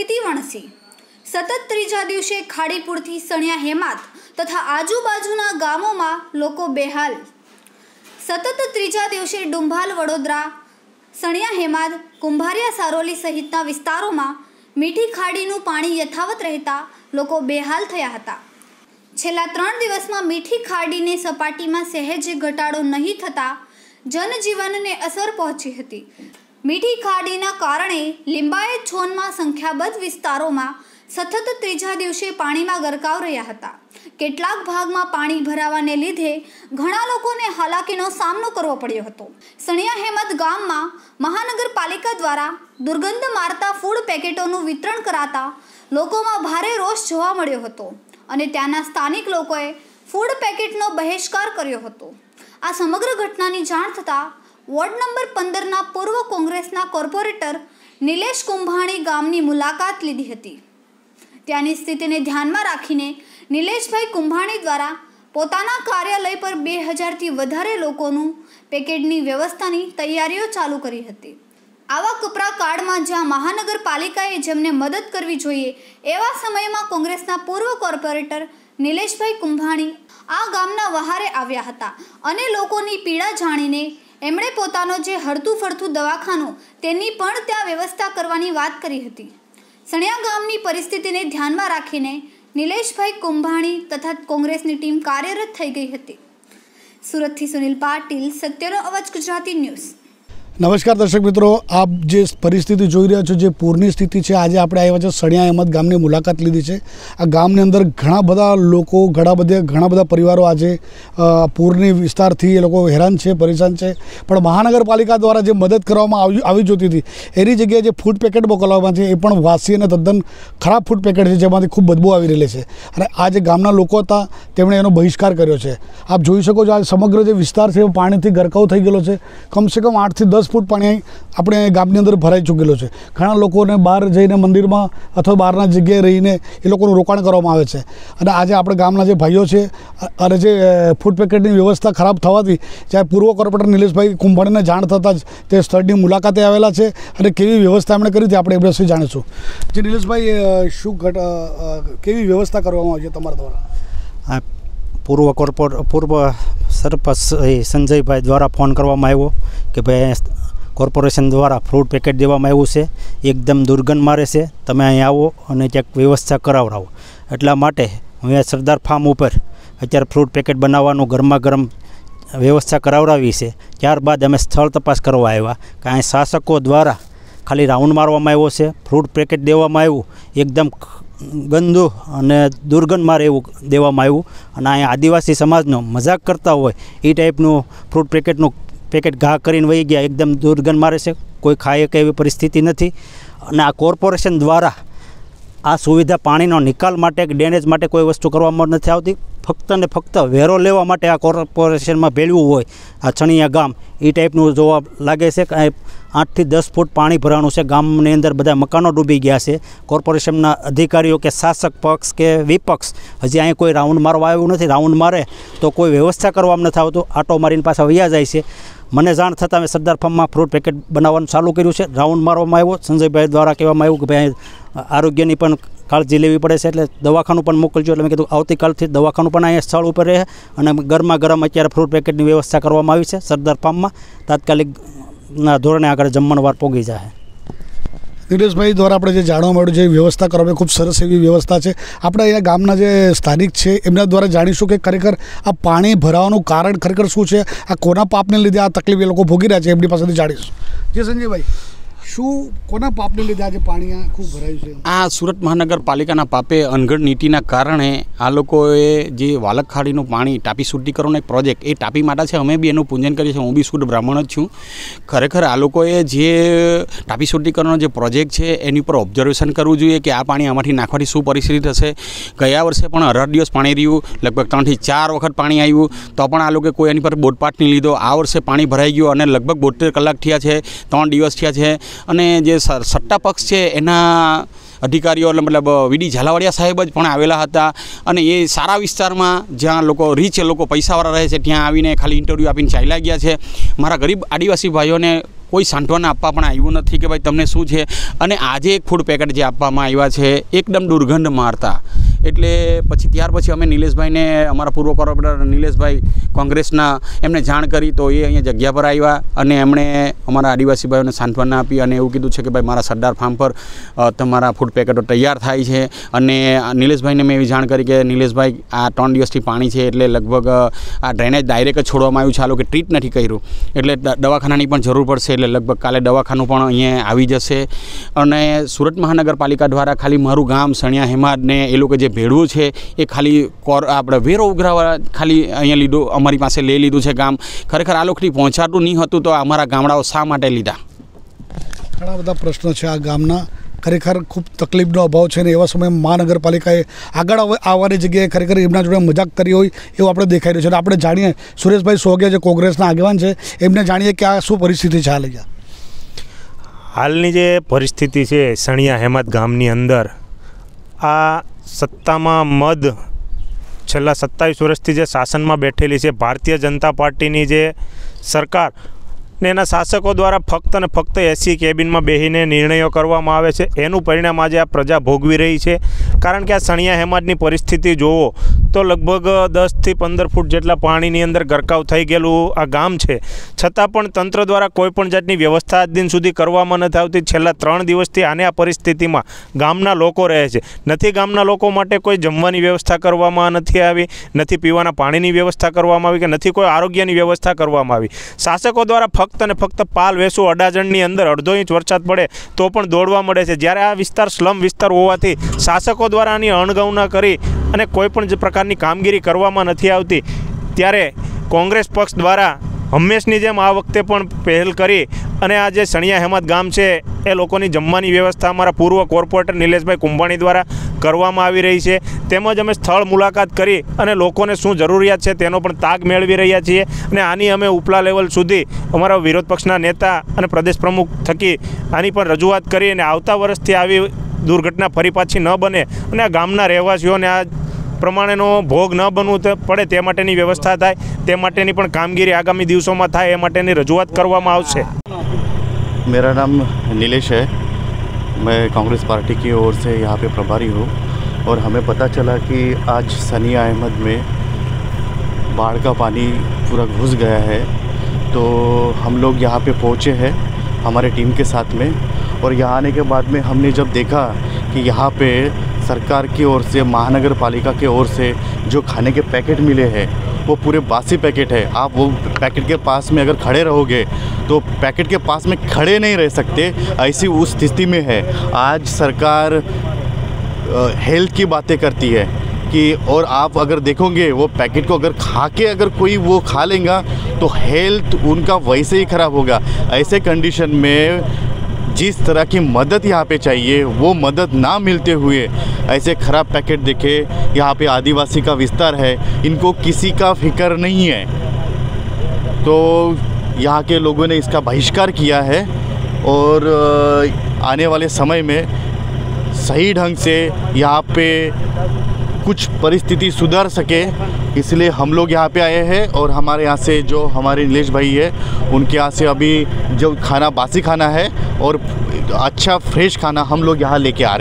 સ્થિતિ વણસી. સતત ત્રીજા દિવસે ખાડીપુરથી સણિયા હેમાત તથા આજુબાજુના ગામોમાં લોકો બેહાલ. સતત ત્રીજા દિવસે ડુંભાલ વડોદરા, સણિયા હેમાદ, કુંભારિયા સારોલી સહિતના વિસ્તારોમાં મીઠી ખાડીનું પાણી યથાવત રહેતા લોકો બેહાલ થયા હતા. છેલ્લા ત્રણ દિવસમાં મીઠી ખાડીની સપાટીમાં સહેજ ઘટાડો નહીં થતાં જનજીવનને અસર પહોંચી હતી. મીઠી ખાડીના કારણે લિંબાયત છોનમાં સંખ્યાબંધ વિસ્તારોમાં સતત ત્રીજા દિવસે પાણીમાં ગરકાવ રહ્યા હતા. કેટલાક ભાગમાં પાણી ભરાવાને લીધે ઘણા લોકોને હાલાકીનો સામનો કરવો પડ્યો હતો. સણિયા હેમત ગામમાં મહાનગરપાલિકા દ્વારા દુર્ગંધ મારતા ફૂડ પેકેટોનું વિતરણ કરાતા લોકોમાં ભારે રોષ જોવા મળ્યો હતો અને ત્યાંના સ્થાનિક લોકોએ ફૂડ પેકેટનો બહિષ્કાર કર્યો હતો. આ સમગ્ર ઘટનાની જાણ થતાં વોર્ડ નંબર પંદરના પૂર્વ કોંગ્રેસના કોર્પોરેટર નિલેશ કુંભાણી ગામની મુલાકાત લીધી હતી. ત્યાંની સ્થિતિને ધ્યાનમાં રાખીને નિલેશભાઈ કુંભાણી દ્વારા પોતાના કાર્યાલય પર બે હજારથી વધારે લોકોનું પેકેટની વ્યવસ્થાની તૈયારીઓ ચાલુ કરી હતી. આવા કપરા કાળમાં જ્યાં મહાનગરપાલિકાએ જેમને મદદ કરવી જોઈએ એવા સમયમાં કોંગ્રેસના પૂર્વ કોર્પોરેટર નિલેશભાઈ કુંભાણી આ ગામના વહારે આવ્યા હતા અને લોકોની પીડા જાણીને એમણે પોતાનો જે હળતું ફળતું દવાખાનું તેની પણ ત્યાં વ્યવસ્થા કરવાની વાત કરી હતી. સણિયા ગામની પરિસ્થિતિને ધ્યાનમાં રાખીને નિલેશભાઈ કુંભાણી તથા કોંગ્રેસની ટીમ કાર્યરત થઈ ગઈ હતી. સુરતથી સુનિલ પાટીલ, સત્યનો અવાજ ગુજરાતી ન્યૂઝ. નમસ્કાર દર્શક મિત્રો આપ જે પરિસ્થિતિ જોઈ રહ્યા છો જે પૂરની સ્થિતિ છે આજે આપણે આવ્યા છે સણિયા અહેમદ ગામની મુલાકાત લીધી છે આ ગામની અંદર ઘણા બધા લોકો ઘણા બધા ઘણા બધા પરિવારો આજે અ, પૂરની વિસ્તારથી એ લોકો હેરાન છે પરેશાન છે પણ મહાનગરપાલિકા દ્વારા જે મદદ કરવામાં આવી આવી જોતી હતી એની જગ્યાએ જે ફૂડ પેકેટ મોકલવામાં છે એ પણ વાસી અને તદ્દન ખરાબ ફૂડ પેકેટ છે જેમાંથી ખૂબ બદબુ આવી રહેલી છે અને આ જે ગામના લોકો હતા તેમણે એનો બહિષ્કાર કર્યો છે આપ જોઈ શકો છો આ સમગ્ર જે વિસ્તાર છે એ પાણીથી ગરકાવ થઈ ગયેલો છે કમસે કમ આઠથી દસ ફૂટ પાણી આપણે ગામની અંદર ભરાઈ ચૂકેલો છે ઘણા લોકોને બહાર જઈને મંદિરમાં અથવા બહારના જગ્યાએ રહીને એ લોકોનું રોકાણ કરવામાં આવે છે અને આજે આપણે ગામના જે ભાઈઓ છે અ- અને જે અ, ફૂડ પેકેટની વ્યવસ્થા ખરાબ થવાથી જ્યાં પૂર્વ કોર્પોરેટર નિલેશભાઈ કુંભાણીને જાણ થતાં જ તે સ્થળની મુલાકાતે આવેલા છે અને કેવી વ્યવસ્થા એમણે કરી હતી આપણે એ વિશે જાણીશું જે નિલેશભાઈ અ, શું ઘટ અ, અ, કેવી વ્યવસ્થા કરવામાં આવી છે તમારા દ્વારા આ પૂર્વ કોર્પોર પૂર્વ સરપંચ એ સંજયભાઈ દ્વારા ફોન કરવામાં આવ્યો કે ભાઈ કોર્પોરેશન દ્વારા ફ્રૂટ પેકેટ દેવામાં આવ્યું છે એકદમ દુર્ગંધ મારે છે તમે અહીં આવો અને ક્યાંક વ્યવસ્થા કરાવડાવો એટલા માટે હું અહીંયા સરદાર ફાર્મ ઉપર અત્યારે ફ્રૂટ પેકેટ બનાવવાનું ગરમા ગરમ વ્યવસ્થા કરાવડાવી છે ત્યારબાદ અમે સ્થળ તપાસ કરવા આવ્યા કે અહીં શાસકો દ્વારા ખાલી રાઉન્ડ મારવામાં આવ્યો છે ફ્રૂટ પેકેટ દેવામાં આવ્યું એકદમ ગંદુ અને દુર્ગંધ મારે એવું દેવામાં આવ્યું અને અહીંયા આદિવાસી સમાજનો મજાક કરતા હોય એ ટાઈપનું ફ્રૂટ પેકેટનું પેકેટ ઘા કરીને વહી ગયા એકદમ દુર્ગંધ મારે છે કોઈ ખાય કે એવી પરિસ્થિતિ નથી અને આ કોર્પોરેશન દ્વારા આ સુવિધા પાણીનો નિકાલ માટે કે ડેનેજ માટે કોઈ વસ્તુ કરવામાં નથી આવતી ફક્ત ને ફક્ત વેરો લેવા માટે આ કોર્પોરેશનમાં ભેળવું હોય આ છણિયા ગામ એ ટાઈપનું જોવા લાગે છે કે અહીં આઠથી દસ ફૂટ પાણી ભરાણું છે ગામની અંદર બધા મકાનો ડૂબી ગયા છે કોર્પોરેશનના અધિકારીઓ કે શાસક પક્ષ કે વિપક્ષ હજી અહીં કોઈ રાઉન્ડ મારવા આવ્યું નથી રાઉન્ડ મારે તો કોઈ વ્યવસ્થા કરવામાં નથી આવતું આટો મારીને પાછા વયા જાય છે મને જાણ થતાં મેં સરદાર ફાર્મમાં ફ્રૂટ પેકેટ બનાવવાનું ચાલુ કર્યું છે રાઉન્ડ મારવામાં આવ્યો સંજયભાઈ દ્વારા કહેવામાં આવ્યું કે ભાઈ આરોગ્યની પણ કાળજી લેવી પડે છે એટલે દવાખાનું પણ મોકલજો એટલે મેં કીધું આવતીકાલથી દવાખાનું પણ અહીંયા સ્થળ ઉપર રહે અને ગરમા ગરમ અત્યારે ફ્રૂટ પેકેટની વ્યવસ્થા કરવામાં આવી છે સરદાર ફાર્મમાં તાત્કાલિકના ધોરણે આગળ જમણવાર પોગી જાય નિલેશભાઈ દ્વારા આપણે જે જાણવા મળ્યું છે એ વ્યવસ્થા કરવામાં ખૂબ સરસ એવી વ્યવસ્થા છે આપણે અહીંયા ગામના જે સ્થાનિક છે એમના દ્વારા જાણીશું કે ખરેખર આ પાણી ભરાવાનું કારણ ખરેખર શું છે આ કોના પાપને લીધે આ તકલીફ એ લોકો ભોગી રહ્યા છે એમની પાસેથી જાણીશું જી સંજયભાઈ શું કોના પાપને લીધે આજે પાણી આ ખૂબ ભરાયું છે આ સુરત મહાનગરપાલિકાના પાપે અનગઢ નીતિના કારણે આ લોકોએ જે વાલક ખાડીનું પાણી ટાપી શુદ્ધિકરણનો એક પ્રોજેક્ટ એ ટાપી માટે છે અમે બી એનું પૂજન કરીએ છીએ હું બી શુદ્ધ બ્રાહ્મણ જ છું ખરેખર આ લોકોએ જે ટાપી શુદ્ધિકરણનો જે પ્રોજેક્ટ છે એની ઉપર ઓબ્ઝર્વેશન કરવું જોઈએ કે આ પાણી આમાંથી નાખવાથી શું પરિસ્થિતિ થશે ગયા વર્ષે પણ અઢાર દિવસ પાણી રહ્યું લગભગ ત્રણથી ચાર વખત પાણી આવ્યું તો પણ આ લોકોએ કોઈ એની પર બોટપાટ નહીં લીધો આ વર્ષે પાણી ભરાઈ ગયું અને લગભગ બોતેર કલાક થયા છે ત્રણ દિવસ થયા છે અને જે સ- સટ્ટા પક્ષ છે એના અધિકારીઓ એટલે મતલબ વીડી ઝાલાવાડિયા સાહેબ જ પણ આવેલા હતા અને એ સારા વિસ્તારમાં જ્યાં લોકો રીચ લોકો પૈસાવાળા રહે છે ત્યાં આવીને ખાલી ઇન્ટરવ્યૂ આપીને ચાલ્યા ગયા છે મારા ગરીબ આદિવાસી ભાઈઓને કોઈ સાંત્વના આપવા પણ આવ્યું નથી કે ભાઈ તમને શું છે અને આજે એક ફૂડ પેકેટ જે આપવામાં આવ્યા છે એકદમ દુર્ગંધ મારતા એટલે પછી ત્યાર પછી અમે નિલેશભાઈને અમારા પૂર્વ કોર્પોરેટર નિલેશભાઈ કોંગ્રેસના એમને જાણ કરી તો એ અહીંયા જગ્યા પર આવ્યા અને એમણે અમારા આદિવાસી ભાઈઓને સાંત્વના આપી અને એવું કીધું છે કે ભાઈ મારા સરદાર ફાર્મ પર અ, તમારા ફૂડ પેકેટો તૈયાર થાય છે અને આ નિલેશભાઈને મેં એવી જાણ કરી કે નિલેશભાઈ આ ત્રણ દિવસથી પાણી છે એટલે લગભગ અ, આ ડ્રેનેજ ડાયરેક્ટ જ છોડવામાં આવ્યું છે આ લોકો ટ્રીટ નથી કર્યું એટલે દ- દવાખાનાની પણ જરૂર પડશે એટલે લગભગ કાલે દવાખાનું પણ અહીંયા આવી જશે અને સુરત મહાનગરપાલિકા દ્વારા ખાલી મારું ગામ સણિયા હેમાદ ને એ લોકો જે ભેળવું છે એ ખાલી કોર આપણે વેરો ઉઘરાવા ખાલી અહીંયા લીધું અમારી પાસે લઈ લીધું છે ગામ ખરેખર આ લોકોથી પહોંચાતું નહીં હતું તો અમારા ગામડાઓ શા માટે લીધા ઘણા બધા પ્રશ્નો છે આ ગામના ખરેખર ખૂબ તકલીફનો અભાવ છે ને એવા સમયે મહાનગરપાલિકાએ આગળ આવ- આવવાની જગ્યાએ ખરેખર એમના જોડે મજાક કરી હોય એવું આપણે દેખાઈ રહ્યું છે અને આપણે જાણીએ સુરેશભાઈ સોગિયા જે કોંગ્રેસના આગેવાન છે એમને જાણીએ કે આ શું પરિસ્થિતિ છે હાલ અહીંયા હાલની જે પરિસ્થિતિ છે સણિયા હેમત ગામની અંદર આ સત્તામાં મદ છેલ્લા સત્તાવીસ વર્ષથી જે શાસનમાં બેઠેલી છે, ભારતીય જનતા પાર્ટીની જે સરકાર ને એના શાસકો દ્વારા ફક્ત ને ફક્ત એસી કેબિનમાં બેસીને નિર્ણયો કરવામાં આવે છે. એનું પરિણામ આજે આ પ્રજા ભોગવી રહી છે. કારણ કે આ સણિયા હેમાદની પરિસ્થિતિ જોવો તો લગભગ દસથી પંદર ફૂટ જેટલા પાણીની અંદર ગરકાવ થઈ ગયેલું આ ગામ છે છતાં પણ તંત્ર દ્વારા કોઈ પણ જાતની વ્યવસ્થા આજ દિન સુધી કરવામાં નથી આવતી છેલ્લા ત્રણ દિવસથી આને આ પરિસ્થિતિમાં ગામના લોકો રહે છે નથી ગામના લોકો માટે કોઈ જમવાની વ્યવસ્થા કરવામાં નથી આવી નથી પીવાના પાણીની વ્યવસ્થા કરવામાં આવી કે નથી કોઈ આરોગ્યની વ્યવસ્થા કરવામાં આવી શાસકો દ્વારા ફક્ત ને ફક્ત પાલ વેસુ અડાજણની અંદર અડધો ઇંચ વરસાદ પડે તો પણ દોડવા મળે છે જ્યારે આ વિસ્તાર સ્લમ વિસ્તાર હોવાથી શાસકો દ્વારા આની અણગણના કરી અને કોઈ પણ જ પ્રકારની કામગીરી કરવામાં નથી આવતી ત્યારે કોંગ્રેસ પક્ષ દ્વારા હંમેશની જેમ આ વખતે પણ પહેલ કરી અને આ જે સણિયા હેમત ગામ છે એ લોકોની જમવાની વ્યવસ્થા અમારા પૂર્વ કોર્પોરેટર નિલેશભાઈ કુંભાણી દ્વારા કરવામાં આવી રહી છે તેમજ અમે સ્થળ મુલાકાત કરી અને લોકોને શું જરૂરિયાત છે તેનો પણ તાગ મેળવી રહ્યા છીએ અને આની અમે ઉપલા લેવલ સુધી અમારા વિરોધ પક્ષના નેતા અને પ્રદેશ પ્રમુખ થકી આની પણ રજૂઆત કરી અને આવતા વર્ષથી આવી દુર્ઘટના ફરી પાછી ન બને અને આ ગામના રહેવાસીઓને આ પ્રમાણેનો ભોગ ન બનવું તે- પડે તે માટેની વ્યવસ્થા થાય તે માટેની પણ કામગીરી આગામી દિવસોમાં થાય એ માટેની રજૂઆત કરવામાં આવશે मेरा नाम नीलेश है मैं कांग्रेस पार्टी की ओर से यहाँ पे प्रभारी हूँ और हमें पता चला कि आज सनिया अहमद में बाढ़ का पानी पूरा घुस गया है तो हम लोग यहाँ पे पहुँचे हैं हमारे टीम के साथ में और यहाँ आने के बाद में हमने जब देखा कि यहाँ पे सरकार की ओर से महानगर पालिका की ओर से जो खाने के पैकेट मिले हैं, वो पूरे बासी पैकेट है। आप वो पैकेट के पास में अगर खड़े रहोगे तो पैकेट के पास में खड़े नहीं रह सकते, ऐसी उस स्थिति में है। आज सरकार हेल्थ की बातें करती है कि और आप अगर देखोगे, वो पैकेट को अगर खा के अगर कोई वो खा लेगा तो हेल्थ उनका वैसे ही ख़राब होगा। ऐसे कंडीशन में जिस तरह की मदद यहाँ पे चाहिए, वो मदद ना मिलते हुए ऐसे ख़राब पैकेट देखे। यहाँ पे आदिवासी का विस्तार है, इनको किसी का फ़िक्र नहीं है। तो यहाँ के लोगों ने इसका बहिष्कार किया है और आने वाले समय में सही ढंग से यहाँ पे कुछ परिस्थिति सुधर सके, इसलिए हम लोग यहाँ पे आए हैं और हमारे यहाँ से जो हमारे नीलेश भाई है, उनके यहाँ से अभी जो खाना, बासी खाना है और अच्छा फ्रेश खाना हम लोग यहाँ लेके आ रहे हैं।